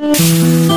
Mm-hmm.